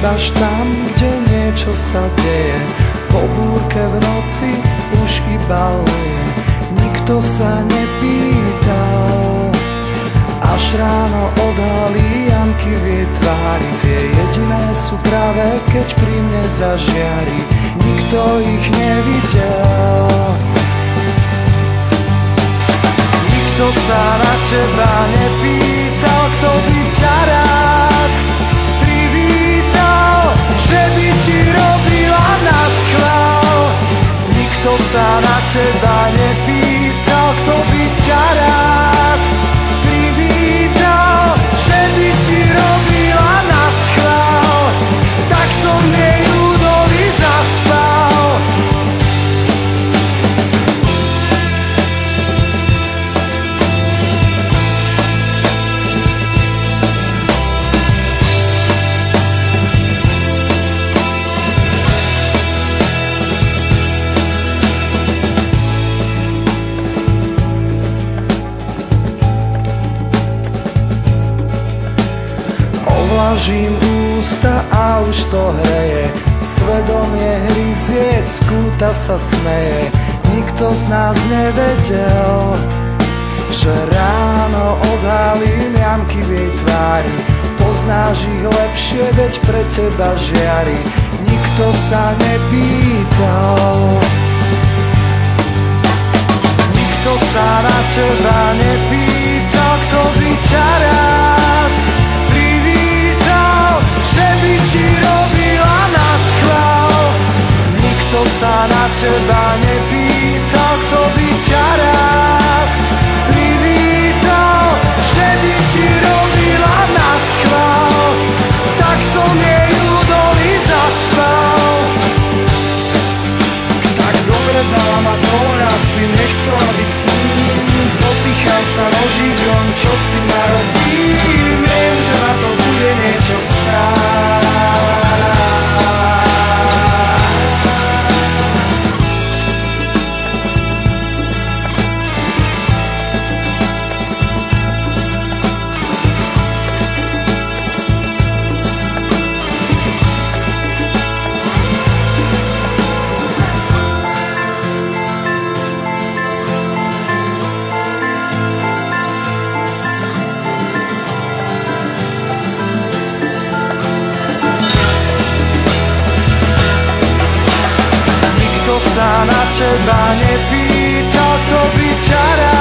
chýbaš tam, kde niečo sa deje. Po búrke v noci už iba leje. Nikto sa nepýtal Až ráno odhalí jamky tvári. Tie jediné sú práve, keď pri mne zažiari. Nikto ich nevidel. Nikto sa na teba nepýtal, sa na teba nepýtal, kto by Ovlažím ústa a už to hreje Svedomie hryzie, skúta sa smeje. Nikto z nás nevedel Že ráno odhalím jamky v jej tvári. Poznáš ich lepšie, veď pre teba žiari. Nikto sa nepýtal. Nikto sa na teba nepýtal Kto by ťa na teba nepýtal Kto by ťa rád privítal. Že by ti robila na schvál Tak som jej údolí zaspal. Tak dobre dáma, ktorá si nechcela byť s ním Dopícham sa nožíkom, čo s tým narobím na teba nepýtal, kto by ťa rád